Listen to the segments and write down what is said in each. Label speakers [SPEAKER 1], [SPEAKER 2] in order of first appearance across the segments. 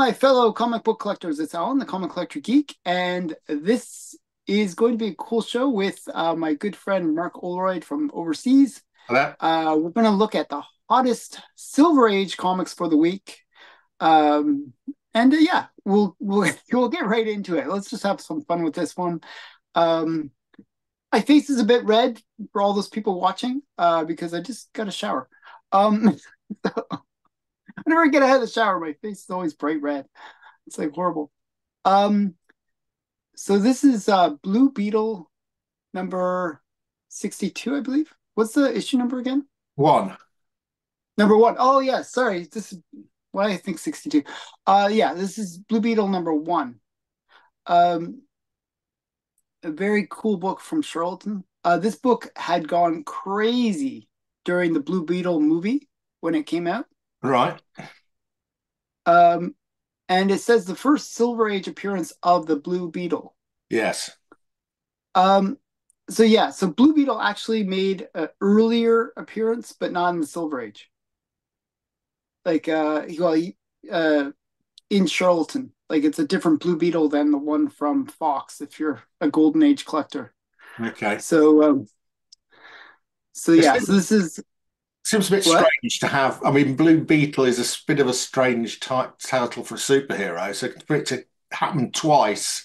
[SPEAKER 1] my fellow comic book collectors. It's Alan, the Comic Collector Geek, and this is going to be a cool show with uh, my good friend Mark Oldroyd from overseas.
[SPEAKER 2] Hello.
[SPEAKER 1] Uh, we're going to look at the hottest Silver Age comics for the week, um, and uh, yeah, we'll we'll we'll get right into it. Let's just have some fun with this one. Um, my face is a bit red for all those people watching uh, because I just got a shower. Um, so whenever I get out of the shower, my face is always bright red. It's like horrible. Um, so this is uh Blue Beetle number 62, I believe. What's the issue number again?
[SPEAKER 2] One.
[SPEAKER 1] Number one. Oh yeah, sorry. This is why I think 62. Uh yeah, this is Blue Beetle number one. Um a very cool book from Charlton. Uh this book had gone crazy during the Blue Beetle movie when it came out.
[SPEAKER 2] Right.
[SPEAKER 1] Um, and it says the first Silver Age appearance of the Blue Beetle.
[SPEAKER 2] Yes.
[SPEAKER 1] Um, so yeah, so Blue Beetle actually made an earlier appearance, but not in the Silver Age. Like, uh, well, he, uh, in Charlton, like it's a different Blue Beetle than the one from Fox. If you're a Golden Age collector,
[SPEAKER 2] Okay.
[SPEAKER 1] so um, so yeah, so this is
[SPEAKER 2] Seems a bit
[SPEAKER 1] What?
[SPEAKER 2] strange to have. I mean, Blue Beetle is a bit of a strange type title for a superhero. So for it to happen twice,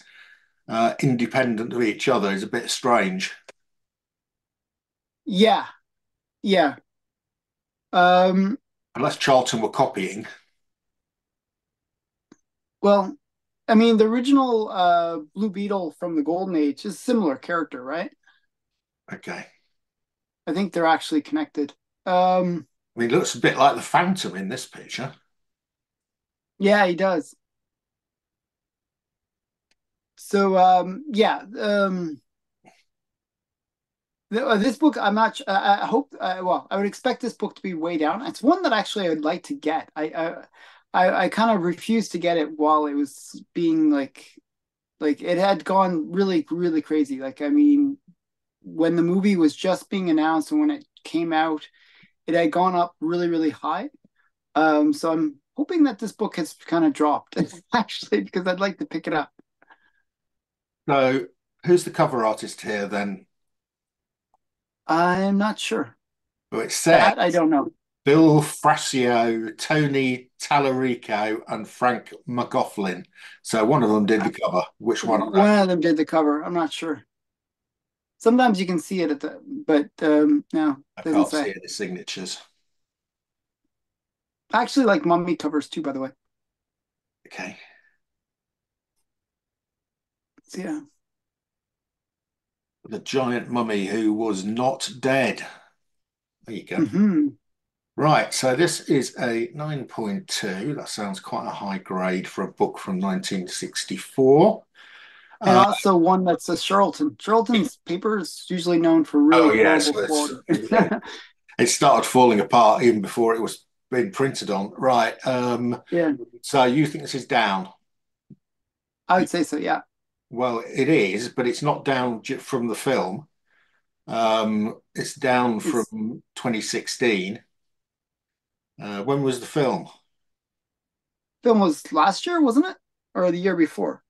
[SPEAKER 2] uh, independent of each other, is a bit strange.
[SPEAKER 1] yeah, yeah. Um,
[SPEAKER 2] Unless Charlton were copying.
[SPEAKER 1] Well, I mean, the original uh, Blue Beetle from the Golden Age is a similar character, right?
[SPEAKER 2] Okay.
[SPEAKER 1] I think they're actually connected. Um,
[SPEAKER 2] I mean, it looks a bit like the Phantom in this picture.
[SPEAKER 1] yeah, he does. So, um, yeah, um, uh, this book, I'm not. I, I hope. Uh, well, I would expect this book to be way down. It's one that actually I would like to get. I, I, I, I kind of refused to get it while it was being like, like it had gone really, really crazy. Like, I mean, when the movie was just being announced and when it came out, it had gone up really, really high. Um, so I'm hoping that this book has kind of dropped actually because I'd like to pick it up.
[SPEAKER 2] So, who's the cover artist here then?
[SPEAKER 1] I'm not sure.
[SPEAKER 2] Well, it says
[SPEAKER 1] That I don't know.
[SPEAKER 2] Bill Fraccio, Tony Tallarico, and Frank McLaughlin. So one of them did the cover. Which one?
[SPEAKER 1] One of them did the cover. I'm not sure. Sometimes you can see it at the, but um, no,
[SPEAKER 2] I can't
[SPEAKER 1] say.
[SPEAKER 2] see any signatures.
[SPEAKER 1] I actually like mummy covers too, by the way.
[SPEAKER 2] Okay.
[SPEAKER 1] So, yeah.
[SPEAKER 2] The giant mummy who was not dead. There you go.
[SPEAKER 1] hmm
[SPEAKER 2] Right, so this is a 9.2. That sounds quite a high grade for a book from 1964.
[SPEAKER 1] And
[SPEAKER 2] Uh,
[SPEAKER 1] also one that's a Charlton. Charlton's paper is usually known for really.
[SPEAKER 2] Oh,
[SPEAKER 1] really
[SPEAKER 2] yes,
[SPEAKER 1] horrible
[SPEAKER 2] it's- it started falling apart even before it was being printed on. Right, um,
[SPEAKER 1] yeah,
[SPEAKER 2] so you think this is down?
[SPEAKER 1] I would say so. Yeah.
[SPEAKER 2] Well, it is, but it's not down from the film. Um, it's down
[SPEAKER 1] It's-
[SPEAKER 2] from 2016. Uh, when was the film?
[SPEAKER 1] Film was last year, wasn't it? Or the year before?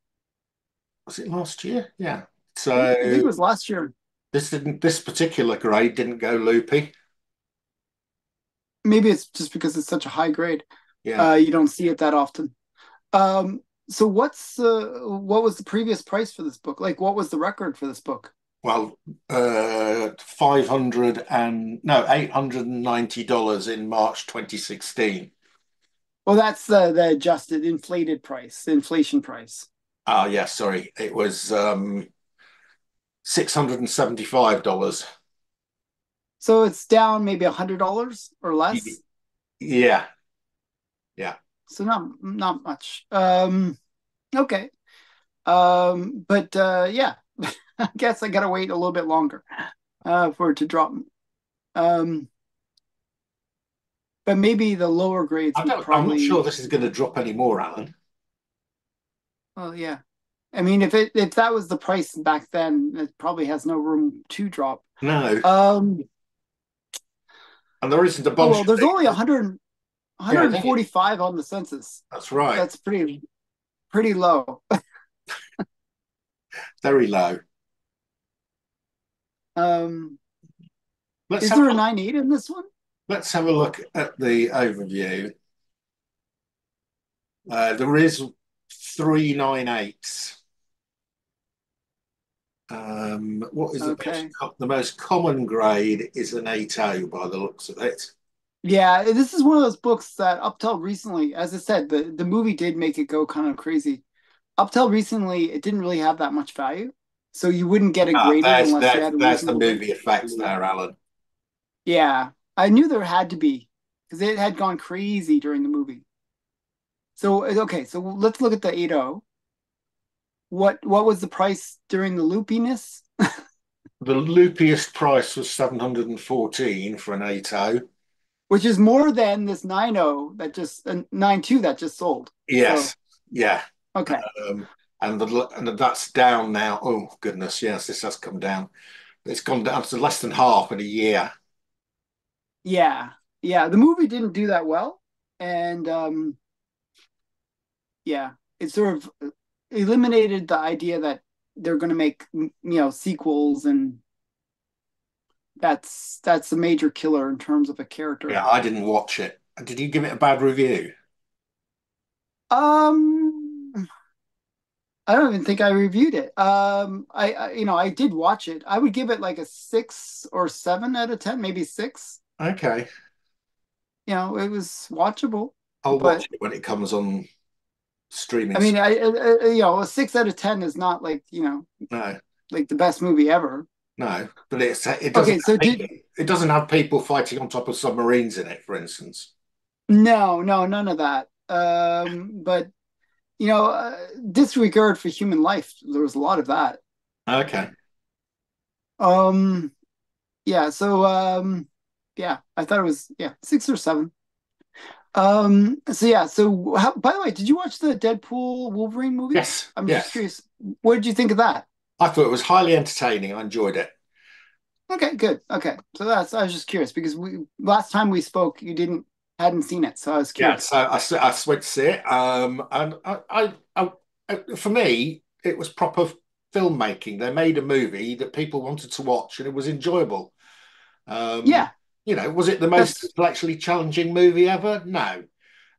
[SPEAKER 2] Was it last year? Yeah.
[SPEAKER 1] I think it was last year.
[SPEAKER 2] this didn't, this particular grade didn't go loopy.
[SPEAKER 1] Maybe it's just because it's such a high grade.
[SPEAKER 2] Yeah.
[SPEAKER 1] Uh, you don't see it that often. Um, so what's uh, what was the previous price for this book? Like, what was the record for this book?
[SPEAKER 2] Well, uh, 500 and no, $890 in March 2016.
[SPEAKER 1] Well, that's the the adjusted inflated price, the inflation price.
[SPEAKER 2] Oh, yeah, sorry. It was um, $675.
[SPEAKER 1] So it's down maybe a hundred dollars or less.
[SPEAKER 2] Yeah. Yeah.
[SPEAKER 1] So not not much. Um, okay. Um, but uh, yeah, I guess I gotta wait a little bit longer uh, for it to drop. Um, but maybe the lower grades
[SPEAKER 2] I
[SPEAKER 1] would
[SPEAKER 2] don't, I'm not sure this is going to drop any more, Alan.
[SPEAKER 1] Well, yeah. I mean, if it if that was the price back then, it probably has no room to drop.
[SPEAKER 2] No.
[SPEAKER 1] Um,
[SPEAKER 2] And there isn't a
[SPEAKER 1] oh,
[SPEAKER 2] bunch
[SPEAKER 1] well, there's only a hundred. 145 on the census.
[SPEAKER 2] That's right.
[SPEAKER 1] That's pretty pretty low.
[SPEAKER 2] Very low.
[SPEAKER 1] Um,
[SPEAKER 2] Let's
[SPEAKER 1] is there
[SPEAKER 2] a,
[SPEAKER 1] a nine eight in this one?
[SPEAKER 2] let's have a look at the overview. Uh, there is three nine eights. Um, what is the,
[SPEAKER 1] Okay.
[SPEAKER 2] most, co- the most common grade is an 8.0 by the looks of it.
[SPEAKER 1] Yeah, this is one of those books that up till recently, as I said, the, the movie did make it go kind of crazy. Up till recently, it didn't really have that much value. So you wouldn't get a
[SPEAKER 2] Ah,
[SPEAKER 1] graded unless you had a
[SPEAKER 2] there's the movie effect there, Alan.
[SPEAKER 1] Yeah, I knew there had to be because it had gone crazy during the movie. So okay, so let's look at the 8.0. What what was the price during the loopiness?
[SPEAKER 2] The loopiest price was 714 for an 8.0.
[SPEAKER 1] Which is more than this 9.0 that just uh, 9.2 that just sold.
[SPEAKER 2] Yes, yeah.
[SPEAKER 1] Okay.
[SPEAKER 2] Um, and the and that's down now. Oh goodness, yes, this has come down. It's gone down to less than half in a year.
[SPEAKER 1] Yeah. Yeah, the movie didn't do that well and um yeah, it sort of eliminated the idea that they're going to make you know sequels and that's that's a major killer in terms of a character.
[SPEAKER 2] Yeah, I didn't watch it. Did you give it a bad review?
[SPEAKER 1] Um, I don't even think I reviewed it. Um, I, I you know I did watch it. I would give it like a six or seven out of ten, maybe six.
[SPEAKER 2] Okay,
[SPEAKER 1] You know, it was watchable.
[SPEAKER 2] I'll
[SPEAKER 1] But-
[SPEAKER 2] watch it when it comes on streaming.
[SPEAKER 1] I mean, I, I, you know, a six out of ten is not like you know
[SPEAKER 2] no,
[SPEAKER 1] like the best movie ever.
[SPEAKER 2] no, but it's it doesn't.
[SPEAKER 1] Okay, so
[SPEAKER 2] have
[SPEAKER 1] did-
[SPEAKER 2] people- it doesn't have people fighting on top of submarines in it, for instance.
[SPEAKER 1] No, no, none of that. Um, but you know, uh, disregard for human life. There was a lot of that.
[SPEAKER 2] Okay,
[SPEAKER 1] Um, yeah, so um, yeah, I thought it was yeah six or seven. Um, so yeah, so how, by the way, did you watch the Deadpool Wolverine movie?
[SPEAKER 2] yes,
[SPEAKER 1] I'm
[SPEAKER 2] yes.
[SPEAKER 1] just curious. What did you think of that?
[SPEAKER 2] I thought it was highly entertaining. I enjoyed it.
[SPEAKER 1] Okay, good. Okay, so that's I was just curious because we last time we spoke, you didn't hadn't seen it, so I was
[SPEAKER 2] Yeah,
[SPEAKER 1] curious.
[SPEAKER 2] so I, I went to see it, um, and I, I, I, I- for me, it was proper filmmaking. They made a movie that people wanted to watch, and it was enjoyable. Um,
[SPEAKER 1] Yeah,
[SPEAKER 2] you know, was it the most
[SPEAKER 1] That's-
[SPEAKER 2] intellectually challenging movie ever? No.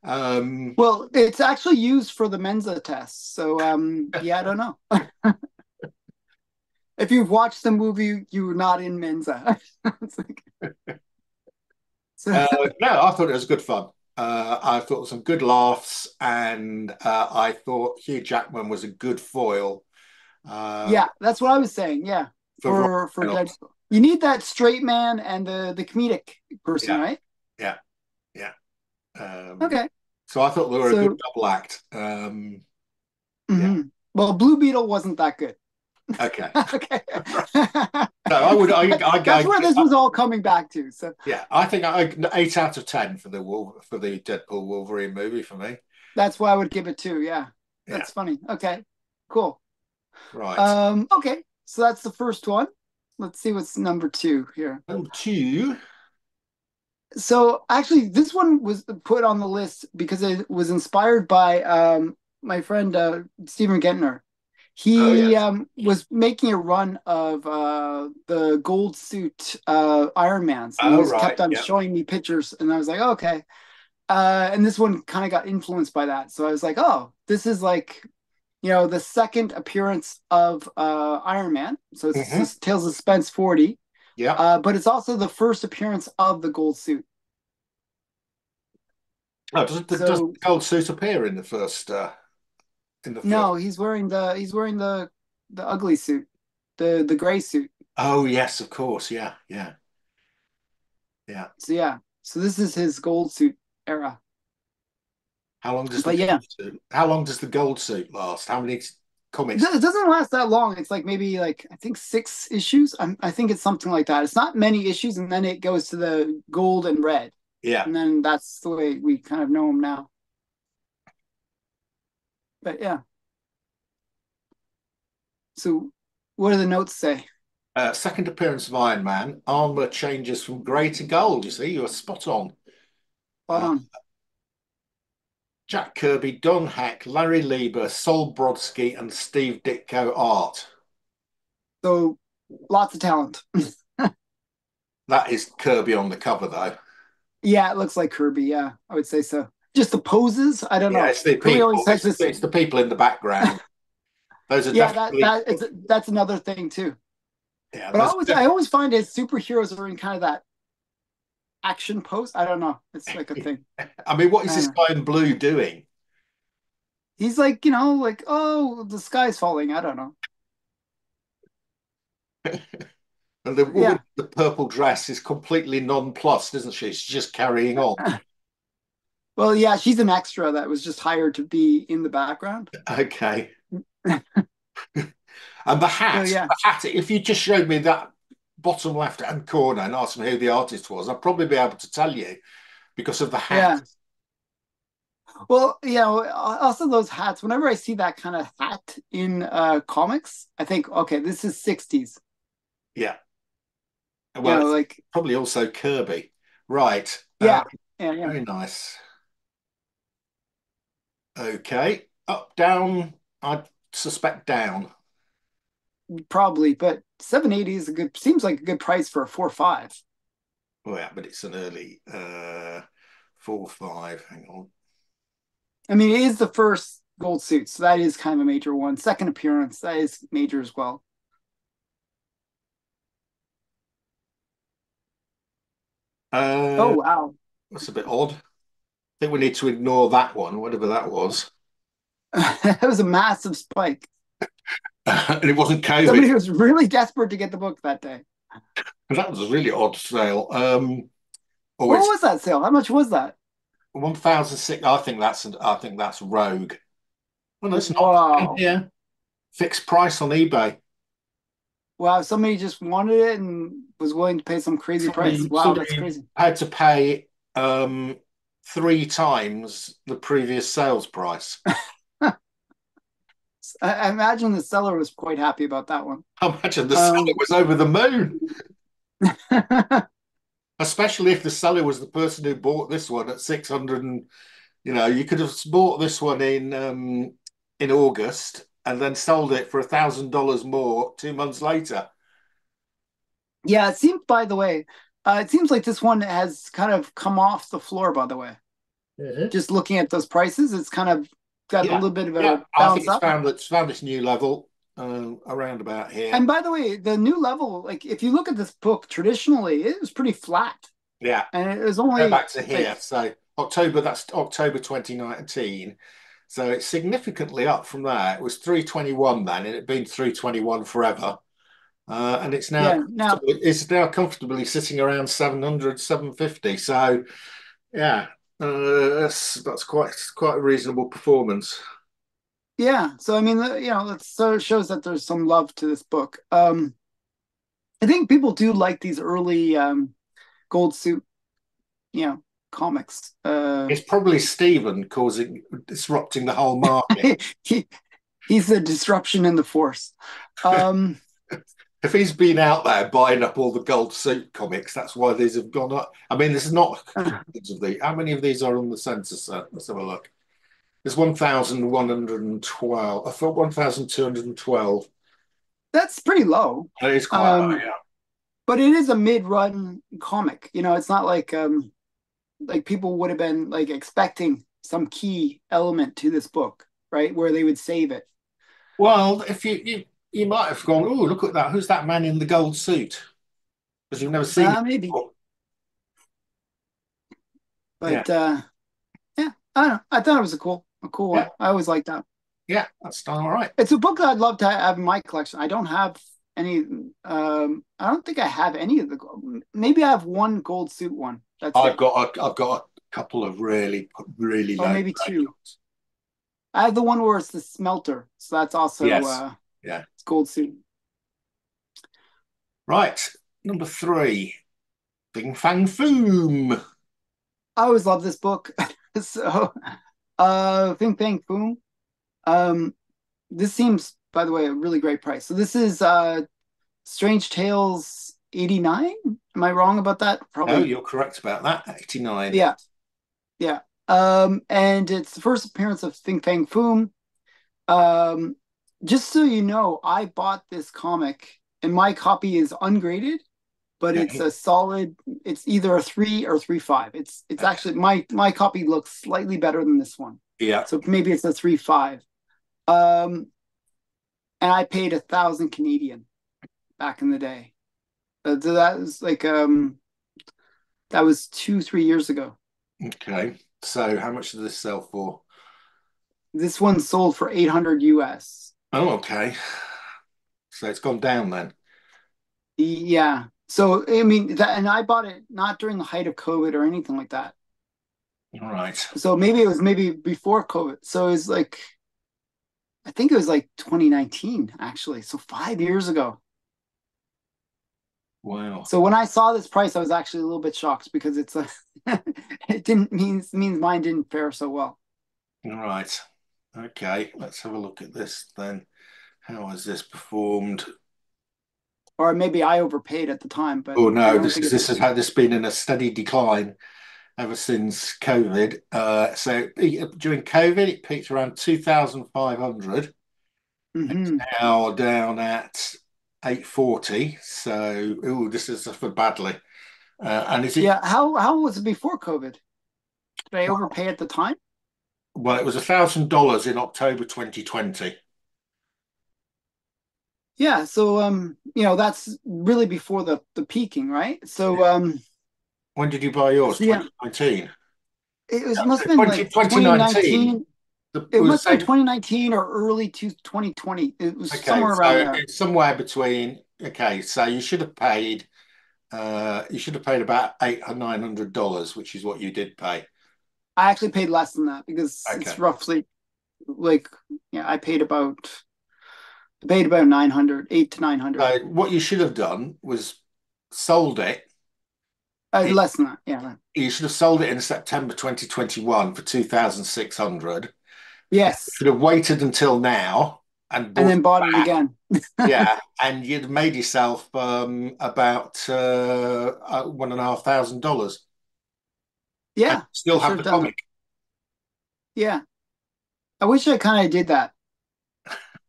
[SPEAKER 2] Um,
[SPEAKER 1] well, it's actually used for the Mensa test, so um, yeah, I don't know. If you've watched the movie, you're not in Mensa. Like- so,
[SPEAKER 2] uh, no, I thought it was good fun. Uh, I thought some good laughs, and uh, I thought Hugh Jackman was a good foil. Uh,
[SPEAKER 1] yeah, that's what I was saying. Yeah,
[SPEAKER 2] for
[SPEAKER 1] for for
[SPEAKER 2] Reynolds.
[SPEAKER 1] Deadpool. You need that straight man and the the comedic person,
[SPEAKER 2] Yeah.
[SPEAKER 1] right? Yeah, yeah.
[SPEAKER 2] Um,
[SPEAKER 1] Okay.
[SPEAKER 2] So I thought they were
[SPEAKER 1] So-
[SPEAKER 2] a good double act. Um,
[SPEAKER 1] Mhm. Well, Blue Beetle wasn't that good.
[SPEAKER 2] okay.
[SPEAKER 1] okay.
[SPEAKER 2] No, I would. I, I,
[SPEAKER 1] That's
[SPEAKER 2] I,
[SPEAKER 1] where this was all coming back to. So
[SPEAKER 2] yeah, I think I, eight out of ten for the for the Deadpool Wolverine movie for me.
[SPEAKER 1] that's why I would give it two. Yeah,
[SPEAKER 2] Yeah.
[SPEAKER 1] that's funny. Okay, cool.
[SPEAKER 2] Right.
[SPEAKER 1] Um, okay, so that's the first one. Let's see what's number two here.
[SPEAKER 2] Number two.
[SPEAKER 1] So actually, this one was put on the list because it was inspired by um, my friend uh, Stephen Gentner. He
[SPEAKER 2] Oh,
[SPEAKER 1] um, was making a run of uh, the gold suit uh, Iron Man's. And
[SPEAKER 2] Oh,
[SPEAKER 1] he just
[SPEAKER 2] right,
[SPEAKER 1] kept on
[SPEAKER 2] yeah.
[SPEAKER 1] showing me pictures, and I was like, okay. Uh, and this one kind of got influenced by that. So I was like, oh, this is like, you know, the second appearance of uh, Iron Man. So it's
[SPEAKER 2] Mhm.
[SPEAKER 1] this Tales of Suspense 40.
[SPEAKER 2] Yeah.
[SPEAKER 1] Uh, but it's also the first appearance of the gold suit.
[SPEAKER 2] Oh, does, does
[SPEAKER 1] so-
[SPEAKER 2] the gold suit appear in the first? Uh, in the
[SPEAKER 1] No, he's wearing the he's wearing the the ugly suit, the the gray suit.
[SPEAKER 2] Oh yes, of course. Yeah, yeah, yeah.
[SPEAKER 1] So yeah, so this is his gold suit era.
[SPEAKER 2] How long does
[SPEAKER 1] But
[SPEAKER 2] the
[SPEAKER 1] yeah.
[SPEAKER 2] gold suit, how long does the gold suit last? How many comics?
[SPEAKER 1] it doesn't last that long. It's like maybe like I think six issues. I'm, I think it's something like that. It's not many issues, and then it goes to the gold and red,
[SPEAKER 2] Yeah.
[SPEAKER 1] and then that's the way we kind of know him now. But yeah. So, what do the notes say?
[SPEAKER 2] Uh, second appearance of Iron Man. Armor changes from grey to gold. You see, you are spot on.
[SPEAKER 1] Spot
[SPEAKER 2] Uh,
[SPEAKER 1] on.
[SPEAKER 2] Jack Kirby, Don Heck, Larry Lieber, Sol Brodsky, and Steve Ditko art.
[SPEAKER 1] So lots of talent.
[SPEAKER 2] that is Kirby on the cover, though.
[SPEAKER 1] Yeah, it looks like Kirby. Yeah, I would say so. Just the poses. I don't
[SPEAKER 2] yeah,
[SPEAKER 1] know.
[SPEAKER 2] It's the, people, it's, this... it's the people in the background. Those are
[SPEAKER 1] yeah, definitely... that, that is, that's another thing too. Yeah, but I always, I always find it superheroes are in kind of that action pose. I don't know. It's like a thing.
[SPEAKER 2] I mean, what is this uh, guy in blue doing?
[SPEAKER 1] He's like, you know, like, oh, the sky's falling. I don't know.
[SPEAKER 2] and the woman yeah. the purple dress is completely nonplussed, isn't she? She's just carrying on.
[SPEAKER 1] well, yeah, she's an extra that was just hired to be in the background.
[SPEAKER 2] Okay. and the hat, so, yeah. the hat, if you just showed me that bottom left hand corner and asked me who the artist was, I'd probably be able to tell you because of the hat.
[SPEAKER 1] Yeah. Well, yeah, also those hats, whenever I see that kind of hat in uh, comics, I think, okay, this is 60s.
[SPEAKER 2] Yeah. Well, know, like probably also Kirby. Right.
[SPEAKER 1] Yeah. Um, yeah, yeah.
[SPEAKER 2] Very nice. Okay. Up, down. I suspect down.
[SPEAKER 1] Probably, but 780 is a good seems like a good price for a four five.
[SPEAKER 2] Oh yeah, but it's an early uh four five. Hang on.
[SPEAKER 1] I mean, it is the first gold suit, so that is kind of a major one. Second appearance, that is major as well.
[SPEAKER 2] Uh,
[SPEAKER 1] oh wow,
[SPEAKER 2] that's a bit odd. I think we need to ignore that one, whatever that was.
[SPEAKER 1] that was a massive spike.
[SPEAKER 2] and it wasn't COVID.
[SPEAKER 1] Somebody was really desperate to get the book that day.
[SPEAKER 2] That was a really odd sale. Um,
[SPEAKER 1] oh, what was that sale? How much was that?
[SPEAKER 2] One thousand six. I think that's I think that's Rogue. Well, it's not.
[SPEAKER 1] Wow.
[SPEAKER 2] Yeah, fixed price on eBay.
[SPEAKER 1] Wow, somebody just wanted it and was willing to pay some crazy price. Wow, that's crazy.
[SPEAKER 2] Had to pay um, three times the previous sales price.
[SPEAKER 1] I imagine the seller was quite happy about that one.
[SPEAKER 2] I imagine the um, seller was over the moon. Especially if the seller was the person who bought this one at 600 and you know, you could have bought this one in um, in August and then sold it for a thousand dollars more two months later.
[SPEAKER 1] Yeah, it seems by the way, uh, it seems like this one has kind of come off the floor, by the way. Mm-hmm. Just looking at those prices, it's kind of got yeah. a little bit of a yeah.
[SPEAKER 2] I think it's up. found it's found its new level uh, around about here.
[SPEAKER 1] And by the way, the new level, like if you look at this book traditionally, it was pretty flat.
[SPEAKER 2] Yeah,
[SPEAKER 1] and it was only
[SPEAKER 2] Go back to here. Like, so October, that's October 2019. So it's significantly up from that. It was 321 then, and it'd been 321 forever. Uh, and it's now, yeah, now it's now comfortably sitting around 700, 750. So, yeah, uh, that's that's quite quite a reasonable performance.
[SPEAKER 1] Yeah, so I mean, you know, it sort of shows that there's some love to this book. Um, I think people do like these early um, gold suit, you know, comics. Uh,
[SPEAKER 2] it's probably Stephen causing disrupting the whole market.
[SPEAKER 1] he, he's the disruption in the force. Um,
[SPEAKER 2] if he's been out there buying up all the gold suit comics, that's why these have gone up. I mean, there's not hundreds of these. How many of these are on the census set? Let's have a look. There's 1,112. I thought 1,212.
[SPEAKER 1] That's pretty low.
[SPEAKER 2] It is quite um, low, yeah.
[SPEAKER 1] But it is a mid-run comic. You know, it's not like um like people would have been like expecting some key element to this book, right? Where they would save it.
[SPEAKER 2] Well, if you, you you might have gone, oh, look at that. Who's that man in the gold suit? Because you've never seen
[SPEAKER 1] uh, maybe. Before. But yeah. uh yeah, I don't know. I thought it was a cool, a cool yeah. one. I always like that.
[SPEAKER 2] Yeah, that's done all right.
[SPEAKER 1] It's a book that I'd love to have in my collection. I don't have any um I don't think I have any of the maybe I have one gold suit one.
[SPEAKER 2] That's I've it. got a, I've got a couple of really really
[SPEAKER 1] oh, maybe two. I have the one where it's the smelter, so that's also
[SPEAKER 2] yes.
[SPEAKER 1] uh
[SPEAKER 2] yeah
[SPEAKER 1] called. suit.
[SPEAKER 2] Right, number three, Bing Fang Foom.
[SPEAKER 1] I always love this book. so, uh, Fin Fang Foom. Um, this seems, by the way, a really great price. So this is uh, Strange Tales 89. Am I wrong about that?
[SPEAKER 2] Probably. No, you're correct about that. 89.
[SPEAKER 1] Yeah. Yeah. Um, and it's the first appearance of Fin Fang Foom. Um, just so you know, I bought this comic and my copy is ungraded, but it's a solid. It's either a three or three five. It's it's actually my my copy looks slightly better than this one.
[SPEAKER 2] Yeah.
[SPEAKER 1] So maybe it's a three five. Um, and I paid a thousand Canadian back in the day. Uh, so that was like um, that was two three years ago.
[SPEAKER 2] Okay. So how much did this sell for?
[SPEAKER 1] This one sold for 800 US.
[SPEAKER 2] Oh, okay. So it's gone down then.
[SPEAKER 1] Yeah. So I mean that, and I bought it not during the height of COVID or anything like that.
[SPEAKER 2] All right.
[SPEAKER 1] So maybe it was maybe before COVID. So it was like, I think it was like 2019 actually. So five years ago.
[SPEAKER 2] Wow.
[SPEAKER 1] So when I saw this price, I was actually a little bit shocked because it's a, it didn't means means mine didn't fare so well.
[SPEAKER 2] All right. Okay. Let's have a look at this then. How has this performed?
[SPEAKER 1] Or maybe I overpaid at the time, but
[SPEAKER 2] oh no, this is this has had this been in a steady decline ever since COVID. Uh, so during COVID, it peaked around two thousand five hundred. Mm-hmm. Now down at 840. So, oh, this is suffered badly. Uh, and is it?
[SPEAKER 1] Yeah. How how was it before COVID? Did I overpay at the time?
[SPEAKER 2] Well, it was a thousand dollars in October 2020.
[SPEAKER 1] Yeah. So, um, you know, that's really before the the peaking, right? So, um,
[SPEAKER 2] when did you buy yours? Yeah. 2019.
[SPEAKER 1] It was must have been 20, like 2019. 2019 the, it must be 2019 or early to 2020. It was okay, somewhere around so there.
[SPEAKER 2] somewhere between. Okay, so you should have paid. Uh, you should have paid about eight or nine hundred dollars, which is what you did pay.
[SPEAKER 1] I actually paid less than that because okay. it's roughly like yeah, I paid about I paid about 900, 8 to 900.
[SPEAKER 2] Uh, what you should have done was sold it.
[SPEAKER 1] Uh, less than that, yeah.
[SPEAKER 2] You should have sold it in September 2021 for 2600
[SPEAKER 1] Yes.
[SPEAKER 2] You could have waited until now and,
[SPEAKER 1] and then bought it, it again.
[SPEAKER 2] yeah, and you'd made yourself um, about uh, uh, one and a half thousand dollars.
[SPEAKER 1] Yeah,
[SPEAKER 2] still have the comic.
[SPEAKER 1] Yeah, I wish I kind of did that.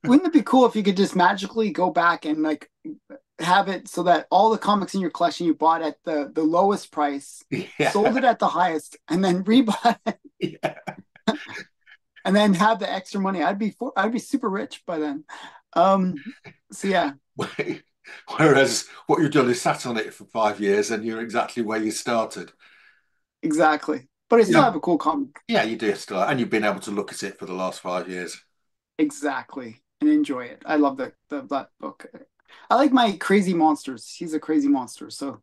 [SPEAKER 1] Wouldn't it be cool if you could just magically go back and like have it so that all the comics in your collection you bought at the the lowest price, yeah. sold it at the highest, and then rebought it. Yeah and then have the extra money. I'd be for, I'd be super rich by then. Um, so yeah.
[SPEAKER 2] Whereas what you've done is sat on it for five years and you're exactly where you started.
[SPEAKER 1] Exactly. But I still have a cool comic.
[SPEAKER 2] Yeah, you do still, and you've been able to look at it for the last five years.
[SPEAKER 1] Exactly, and enjoy it. I love that that book. I like my crazy monsters. He's a crazy monster, so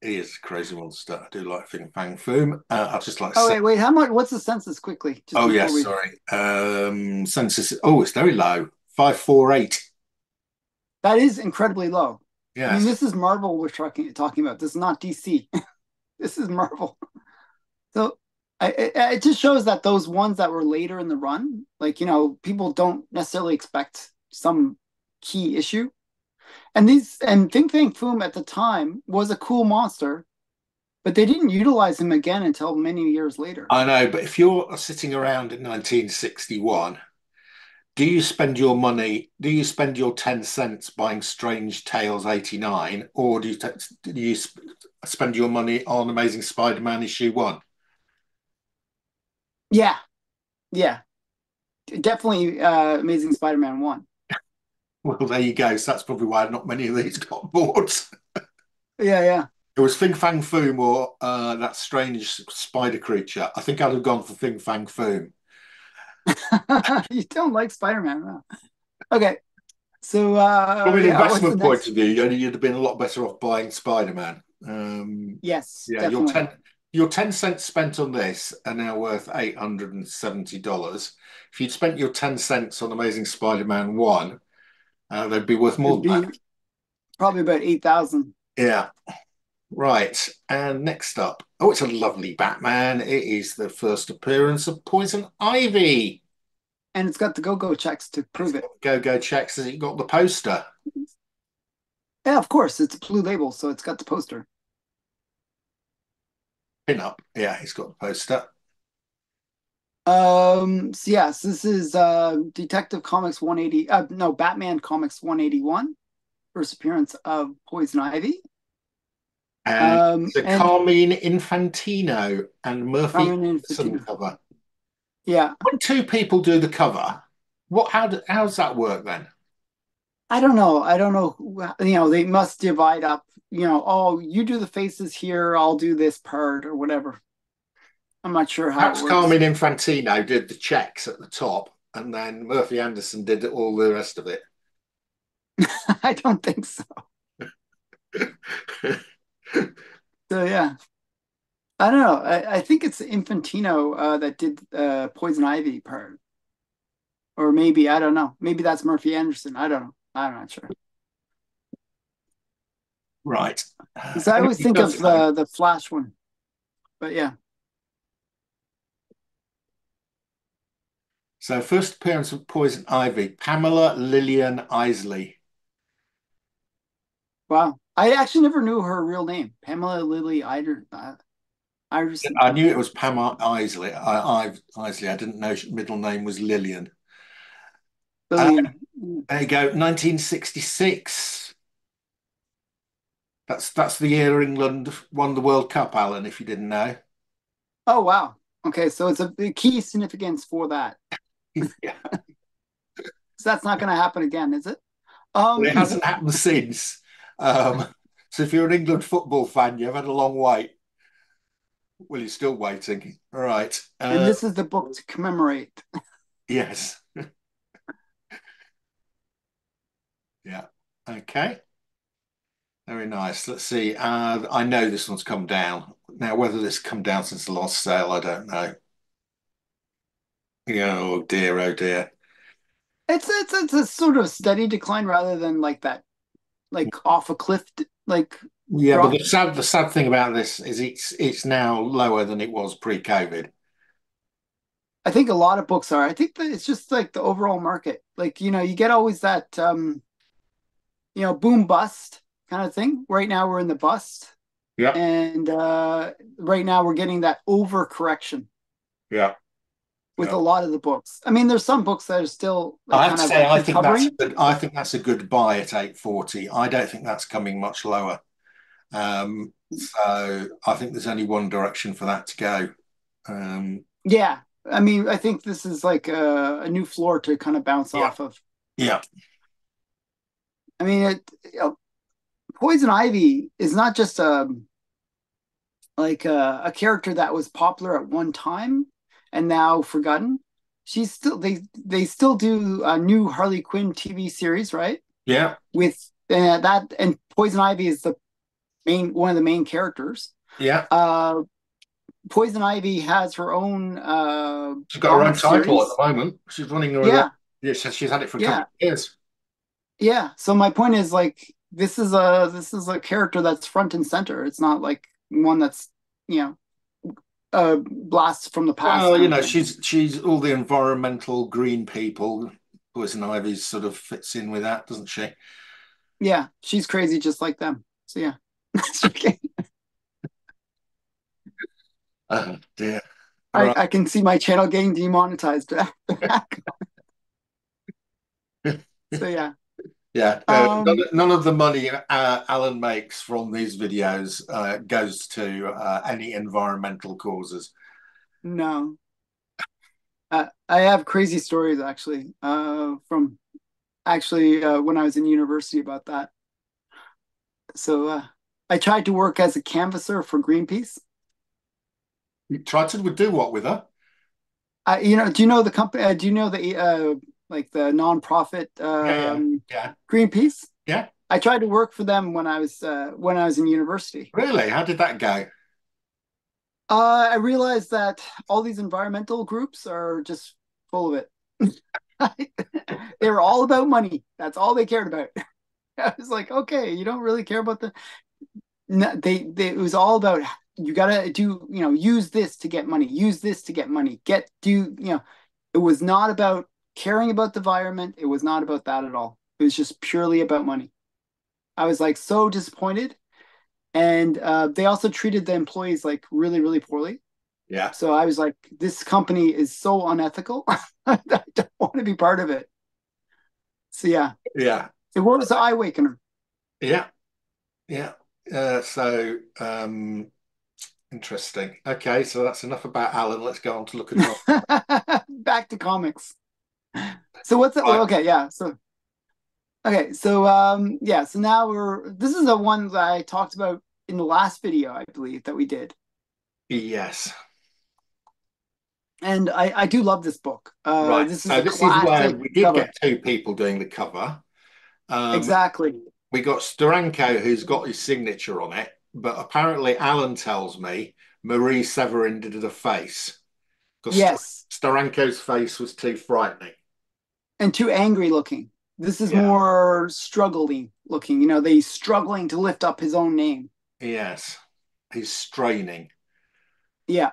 [SPEAKER 2] he is a crazy monster. I do like Fin Fang Foom. Uh, I just like.
[SPEAKER 1] Oh wait, wait. How much? What's the census quickly?
[SPEAKER 2] oh yes, we... sorry. Um, census. Oh, it's very low. Five four eight.
[SPEAKER 1] That is incredibly low.
[SPEAKER 2] Yeah.
[SPEAKER 1] I mean, this is Marvel we're talking talking about. This is not DC. this is Marvel. So I, it, it just shows that those ones that were later in the run, like you know, people don't necessarily expect some key issue and these and Fin Fang Foom at the time was a cool monster, but they didn't utilize him again until many years later.
[SPEAKER 2] I know, but if you're sitting around in 1961, do you spend your money? Do you spend your 10 cents buying Strange Tales 89, or do you, do you spend your money on Amazing Spider-Man issue one?
[SPEAKER 1] Yeah, yeah, definitely uh, Amazing Spider-Man one.
[SPEAKER 2] Well, there you go. So that's probably why not many of these got bought.
[SPEAKER 1] yeah, yeah.
[SPEAKER 2] It was Fin Fang Foom or uh, that strange spider creature. I think I'd have gone for Fin Fang Foom.
[SPEAKER 1] you don't like Spider Man, huh? Okay. So, uh,
[SPEAKER 2] from an yeah, investment point of view, you'd have been a lot better off buying Spider Man. Um,
[SPEAKER 1] yes.
[SPEAKER 2] Yeah, definitely. your ten your ten cents spent on this are now worth eight hundred and seventy dollars. If you'd spent your ten cents on Amazing Spider Man one, uh, they'd be worth more than that.
[SPEAKER 1] Probably about 8,000.
[SPEAKER 2] Yeah. Right. And next up, oh, it's a lovely Batman. It is the first appearance of Poison Ivy.
[SPEAKER 1] And it's got the go go checks to prove it.
[SPEAKER 2] Go go checks. Has it got the poster?
[SPEAKER 1] Yeah, of course. It's a blue label, so it's got the poster.
[SPEAKER 2] Pin up. Yeah, he's got the poster.
[SPEAKER 1] Um. So yes, this is uh Detective Comics 180. Uh, no, Batman Comics 181. First appearance of Poison Ivy.
[SPEAKER 2] Um, the and Carmine Infantino and Murphy Infantino. cover.
[SPEAKER 1] Yeah.
[SPEAKER 2] When two people do the cover, what? How? Do, how does that work then?
[SPEAKER 1] I don't know. I don't know. You know, they must divide up. You know, oh, you do the faces here. I'll do this part or whatever. I'm not sure how.
[SPEAKER 2] Perhaps Carmine Infantino did the checks at the top, and then Murphy Anderson did all the rest of it.
[SPEAKER 1] I don't think so. so yeah, I don't know. I, I think it's Infantino uh, that did uh, Poison Ivy part, or maybe I don't know. Maybe that's Murphy Anderson. I don't know. I'm not sure.
[SPEAKER 2] Right.
[SPEAKER 1] Because I always think of the the Flash one, but yeah.
[SPEAKER 2] So first appearance of Poison Ivy, Pamela Lillian Isley.
[SPEAKER 1] Wow. I actually never knew her real name, Pamela Lily Ider. Uh,
[SPEAKER 2] Iverson. I knew it was Pamela Isley. I, I, Isley. I didn't know middle name was Lillian. Lillian. Uh, there you go, 1966. That's that's the year England won the World Cup, Alan. If you didn't know.
[SPEAKER 1] Oh wow. Okay, so it's a, key significance for that. yeah. so that's not going to happen again, is it?
[SPEAKER 2] Um, it hasn't happened since. Um, so if you're an England football fan, you've had a long wait. Well, you're still waiting. All right.
[SPEAKER 1] Uh, and this is the book to commemorate.
[SPEAKER 2] yes. yeah. Okay. Very nice. Let's see. Uh, I know this one's come down. Now, whether this come down since the last sale, I don't know. Oh dear, oh dear.
[SPEAKER 1] It's it's it's a sort of steady decline rather than like that like off a cliff like
[SPEAKER 2] yeah but the sad the sad thing about this is it's it's now lower than it was pre-covid
[SPEAKER 1] i think a lot of books are i think that it's just like the overall market like you know you get always that um you know boom bust kind of thing right now we're in the bust
[SPEAKER 2] yeah
[SPEAKER 1] and uh right now we're getting that overcorrection
[SPEAKER 2] yeah
[SPEAKER 1] with yeah. a lot of the books. I mean, there's some books that are still.
[SPEAKER 2] Like, I have to say, I think that's a good, I think that's a good buy at 840. I don't think that's coming much lower. Um, so I think there's only one direction for that to go. Um,
[SPEAKER 1] yeah, I mean, I think this is like a, a new floor to kind of bounce
[SPEAKER 2] yeah.
[SPEAKER 1] off of.
[SPEAKER 2] Yeah.
[SPEAKER 1] I mean, it, you know, Poison Ivy is not just a um, like a, a character that was popular at one time and now forgotten. She's still they they still do a new Harley Quinn TV series, right?
[SPEAKER 2] Yeah.
[SPEAKER 1] With uh, that and Poison Ivy is the main one of the main characters.
[SPEAKER 2] Yeah.
[SPEAKER 1] Uh, Poison Ivy has her own. Uh,
[SPEAKER 2] she's got her own title at the moment. She's running her. Yeah. yeah, she's had it for a yeah. couple of years.
[SPEAKER 1] Yeah. So my point is like this is a this is a character that's front and center. It's not like one that's you know a blast from the past.
[SPEAKER 2] Well, you know, she's she's all the environmental green people. Poison Ivy sort of fits in with that, doesn't she?
[SPEAKER 1] Yeah, she's crazy just like them. So yeah. okay.
[SPEAKER 2] Oh dear.
[SPEAKER 1] I, right. I can see my channel getting demonetized so yeah.
[SPEAKER 2] Yeah, uh, um, none, none, of the money uh, Alan makes from these videos uh, goes to uh, any environmental causes.
[SPEAKER 1] No, uh, I have crazy stories actually uh, from actually when I was in university about that. So I tried to work as a canvasser for Greenpeace.
[SPEAKER 2] You tried to do what with her?
[SPEAKER 1] you know, do you know the company? do you know the like the nonprofit um,
[SPEAKER 2] yeah, yeah. yeah.
[SPEAKER 1] Greenpeace.
[SPEAKER 2] Yeah.
[SPEAKER 1] I tried to work for them when I was uh, when I was in university.
[SPEAKER 2] Really? How did that go?
[SPEAKER 1] Uh, I realized that all these environmental groups are just full of it. they were all about money. That's all they cared about. I was like, okay, you don't really care about the. No, they, they it was all about you gotta do you know use this to get money, use this to get money, get do you know. It was not about caring about the environment. It was not about that at all. It was just purely about money. I was like so disappointed. And uh, they also treated the employees like really, really poorly.
[SPEAKER 2] Yeah.
[SPEAKER 1] So I was like, this company is so unethical. I don't want to be part of it. So yeah.
[SPEAKER 2] Yeah.
[SPEAKER 1] It was an eye awakener.
[SPEAKER 2] Yeah. Yeah. Uh, so um interesting. Okay, so that's enough about Alan. Let's go on to look
[SPEAKER 1] at back to comics. So what's it? Well, okay, yeah. So okay, so um yeah, so now we're this is the one that I talked about in the last video, I believe, that we did.
[SPEAKER 2] Yes.
[SPEAKER 1] And I, I do love this book. Uh,
[SPEAKER 2] right.
[SPEAKER 1] This
[SPEAKER 2] is, so this is where we did cover. get two people doing the cover.
[SPEAKER 1] Um, exactly.
[SPEAKER 2] We got Steranko, who's got his signature on it, but apparently Alan tells me Marie Severin did the face.
[SPEAKER 1] Yes.
[SPEAKER 2] Steranko's face was too frightening.
[SPEAKER 1] And too angry looking. This is yeah. more struggling looking. You know, they struggling to lift up his own name.
[SPEAKER 2] Yes. He's straining.
[SPEAKER 1] Yeah.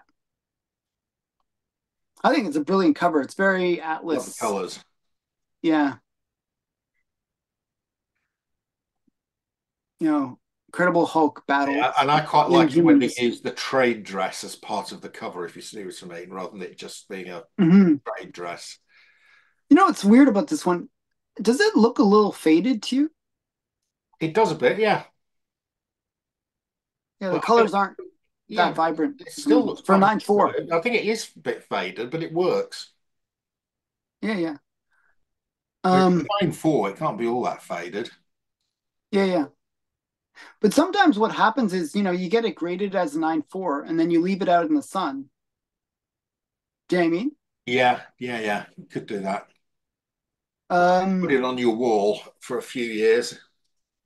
[SPEAKER 1] I think it's a brilliant cover. It's very Atlas.
[SPEAKER 2] Love the colors.
[SPEAKER 1] Yeah. You know, Incredible Hulk battle.
[SPEAKER 2] Yeah, and I quite like it when they use the trade dress as part of the cover, if you see what I mean, rather than it just being a mm-hmm. trade dress.
[SPEAKER 1] You know what's weird about this one? Does it look a little faded to you?
[SPEAKER 2] It does a bit, yeah.
[SPEAKER 1] Yeah, the well, colors aren't yeah, that vibrant.
[SPEAKER 2] It still looks
[SPEAKER 1] for nine four.
[SPEAKER 2] I think it is a bit faded, but it works.
[SPEAKER 1] Yeah, yeah.
[SPEAKER 2] Um, nine four, it can't be all that faded.
[SPEAKER 1] Yeah, yeah. But sometimes what happens is, you know, you get it graded as a nine four, and then you leave it out in the sun. Do you know I mean?
[SPEAKER 2] Yeah, yeah, yeah. You could do that.
[SPEAKER 1] Um,
[SPEAKER 2] Put it on your wall for a few years.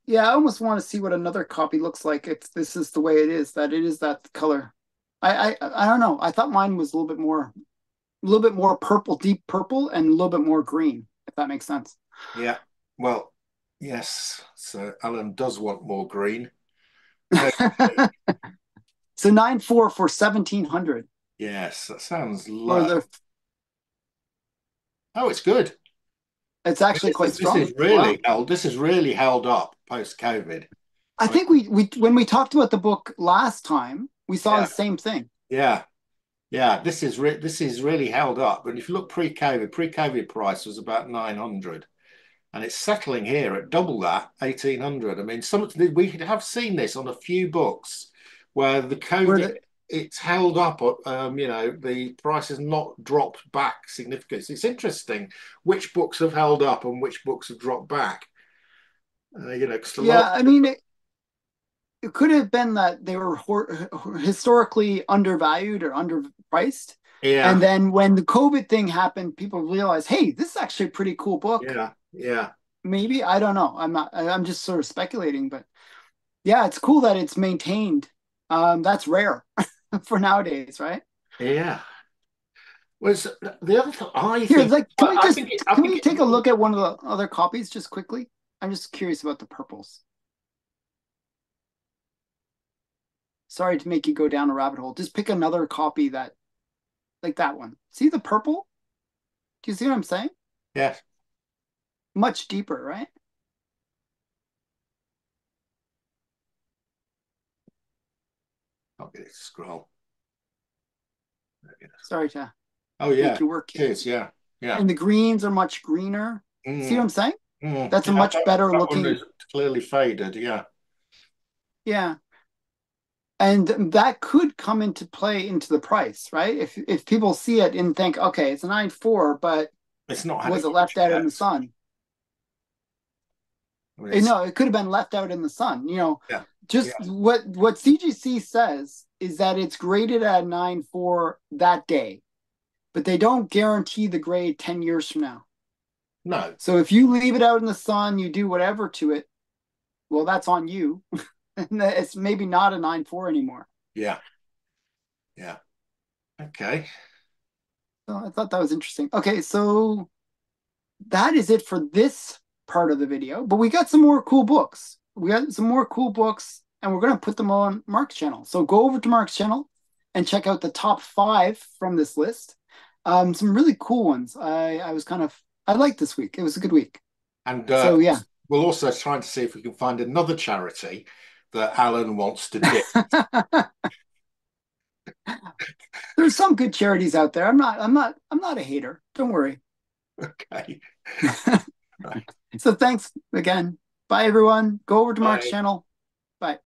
[SPEAKER 1] Yeah, I almost want to see what another copy looks like if this is the way it is, that it is that color. I, I I don't know. I thought mine was a little bit more a little bit more purple, deep purple, and a little bit more green, if that makes sense.
[SPEAKER 2] Yeah. Well, yes. So Alan does want more green.
[SPEAKER 1] so nine four for seventeen hundred.
[SPEAKER 2] Yes, that sounds low. Oh, it's good.
[SPEAKER 1] It's actually
[SPEAKER 2] this,
[SPEAKER 1] quite
[SPEAKER 2] this
[SPEAKER 1] strong.
[SPEAKER 2] This is really wow. held. This is really held up post COVID.
[SPEAKER 1] I think we we when we talked about the book last time, we saw yeah. the same thing.
[SPEAKER 2] Yeah, yeah. This is re- this is really held up. But if you look pre-COVID, pre-COVID price was about nine hundred, and it's settling here at double that, eighteen hundred. I mean, some we have seen this on a few books where the COVID it's held up. Um, you know, the price has not dropped back significantly. It's interesting which books have held up and which books have dropped back. Uh, you know,
[SPEAKER 1] yeah, lot... I mean, it, it could have been that they were historically undervalued or underpriced.
[SPEAKER 2] Yeah.
[SPEAKER 1] And then when the COVID thing happened, people realized, hey, this is actually a pretty cool book.
[SPEAKER 2] Yeah. Yeah.
[SPEAKER 1] Maybe I don't know. I'm not. I'm just sort of speculating, but yeah, it's cool that it's maintained. Um, that's rare. for nowadays, right?
[SPEAKER 2] Yeah. Was the other thing I
[SPEAKER 1] Here, think, like, can we just it, can we take it, a look at one of the other copies just quickly? I'm just curious about the purples. Sorry to make you go down a rabbit hole. Just pick another copy that, like that one. See the purple? Do you see what I'm saying?
[SPEAKER 2] Yes.
[SPEAKER 1] Much deeper, right?
[SPEAKER 2] I'll get it to scroll.
[SPEAKER 1] Sorry to
[SPEAKER 2] oh yeah. You work is yeah yeah.
[SPEAKER 1] And the greens are much greener. Mm. see what i'm saying? Mm. that's yeah, a much that, better that looking
[SPEAKER 2] clearly faded yeah.
[SPEAKER 1] Yeah. And that could come into play into the price right? If if people see it and think okay it's a nine four but
[SPEAKER 2] it's not
[SPEAKER 1] was it left out in the sun I mean, no it could have been left out in the sun you know
[SPEAKER 2] yeah
[SPEAKER 1] just yeah. what what CGC says is that it's graded at nine for that day, but they don't guarantee the grade ten years from now.
[SPEAKER 2] No.
[SPEAKER 1] So if you leave it out in the sun, you do whatever to it, well, that's on you. and it's maybe not a nine four anymore.
[SPEAKER 2] Yeah. Yeah. Okay.
[SPEAKER 1] So I thought that was interesting. Okay, so that is it for this part of the video, but we got some more cool books we got some more cool books and we're going to put them on Mark's channel. So go over to Mark's channel and check out the top five from this list. Um, some really cool ones. I, I was kind of, I liked this week. It was a good week.
[SPEAKER 2] And uh, so, yeah, we'll also try to see if we can find another charity that Alan wants to dip.
[SPEAKER 1] There's some good charities out there. I'm not. I'm not. I'm not a hater. Don't worry.
[SPEAKER 2] Okay.
[SPEAKER 1] So thanks again. Bye, everyone. Go over to Bye. Mark's channel. Bye.